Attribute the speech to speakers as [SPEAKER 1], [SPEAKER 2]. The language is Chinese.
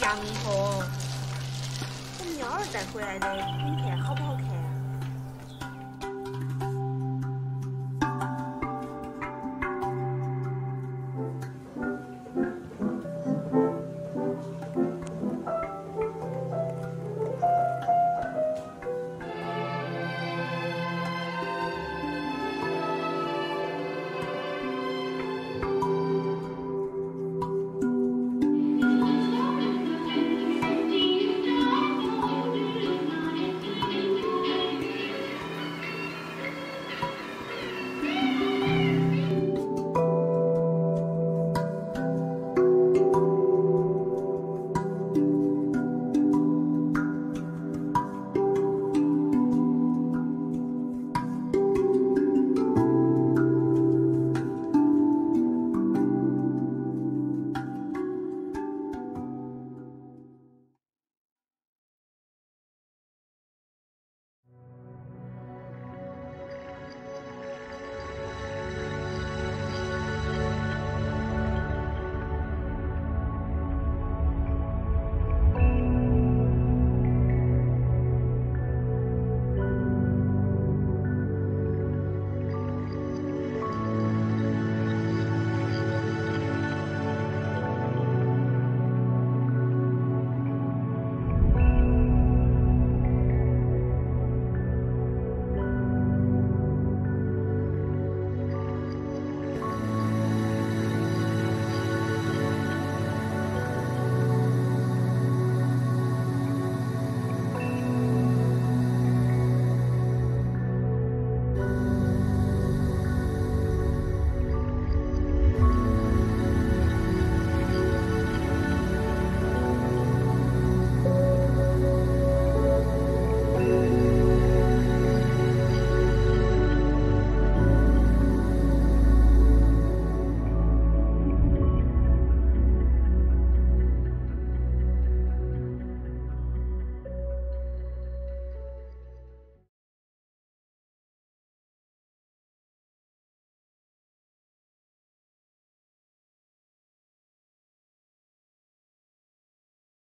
[SPEAKER 1] 羊驼，我苗儿带回来的，你看好不好？